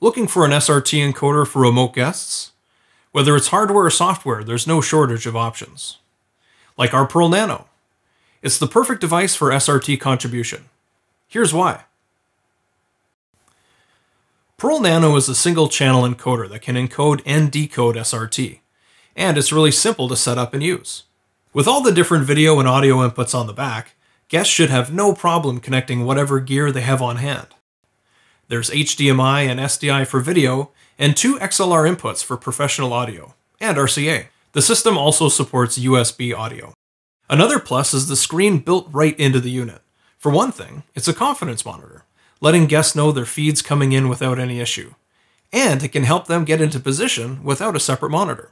Looking for an SRT encoder for remote guests? Whether it's hardware or software, there's no shortage of options. Like our Pearl Nano. It's the perfect device for SRT contribution. Here's why. Pearl Nano is a single channel encoder that can encode and decode SRT, and it's really simple to set up and use. With all the different video and audio inputs on the back, guests should have no problem connecting whatever gear they have on hand. There's HDMI and SDI for video, and two XLR inputs for professional audio, and RCA. The system also supports USB audio. Another plus is the screen built right into the unit. For one thing, it's a confidence monitor letting guests know their feed's coming in without any issue. And it can help them get into position without a separate monitor.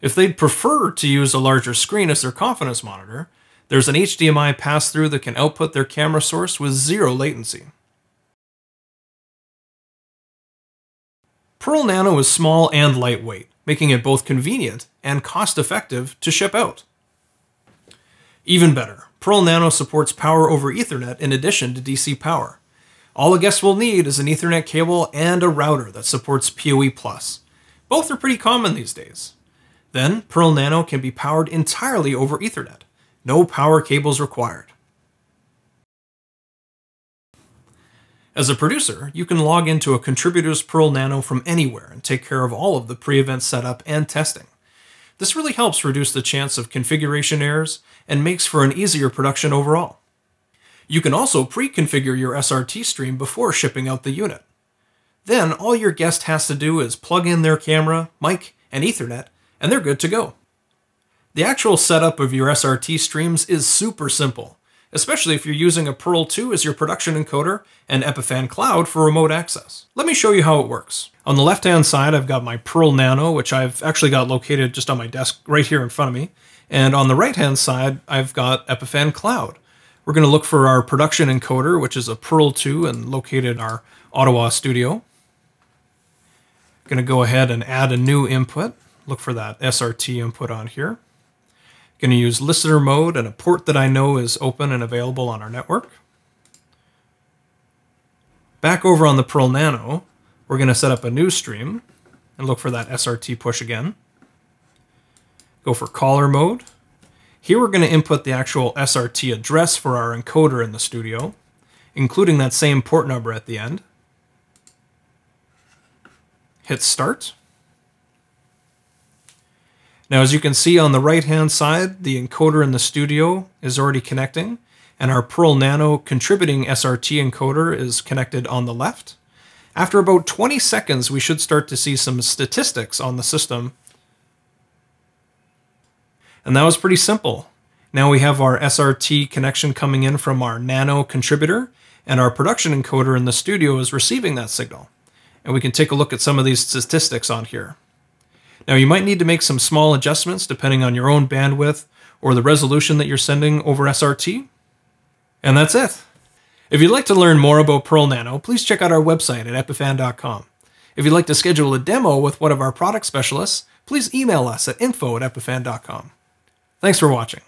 If they'd prefer to use a larger screen as their confidence monitor, there's an HDMI pass through that can output their camera source with zero latency. Pearl Nano is small and lightweight, making it both convenient and cost effective to ship out. Even better, Pearl Nano supports power over Ethernet in addition to DC power. All a guest will need is an Ethernet cable and a router that supports PoE+. Both are pretty common these days. Then, Pearl Nano can be powered entirely over Ethernet. No power cables required. As a producer, you can log into a contributor's Pearl Nano from anywhere and take care of all of the pre-event setup and testing. This really helps reduce the chance of configuration errors and makes for an easier production overall. You can also pre-configure your SRT stream before shipping out the unit. Then all your guest has to do is plug in their camera, mic, and Ethernet, and they're good to go. The actual setup of your SRT streams is super simple especially if you're using a Pearl 2 as your production encoder and Epiphan Cloud for remote access. Let me show you how it works. On the left-hand side, I've got my Pearl Nano, which I've actually got located just on my desk right here in front of me. And on the right-hand side, I've got Epiphan Cloud. We're going to look for our production encoder, which is a Pearl 2 and located in our Ottawa studio. Going to go ahead and add a new input. Look for that SRT input on here. Going to use listener mode and a port that I know is open and available on our network. Back over on the Pearl Nano, we're going to set up a new stream and look for that SRT push again. Go for caller mode. Here we're going to input the actual SRT address for our encoder in the studio, including that same port number at the end. Hit start. Now, as you can see on the right-hand side, the encoder in the studio is already connecting, and our Pearl Nano contributing SRT encoder is connected on the left. After about 20 seconds, we should start to see some statistics on the system. And that was pretty simple. Now we have our SRT connection coming in from our Nano contributor, and our production encoder in the studio is receiving that signal. And we can take a look at some of these statistics on here. Now you might need to make some small adjustments depending on your own bandwidth or the resolution that you're sending over SRT. And that's it. If you'd like to learn more about Pearl Nano, please check out our website at epiphan.com. If you'd like to schedule a demo with one of our product specialists, please email us at info at epiphan.com. Thanks for watching.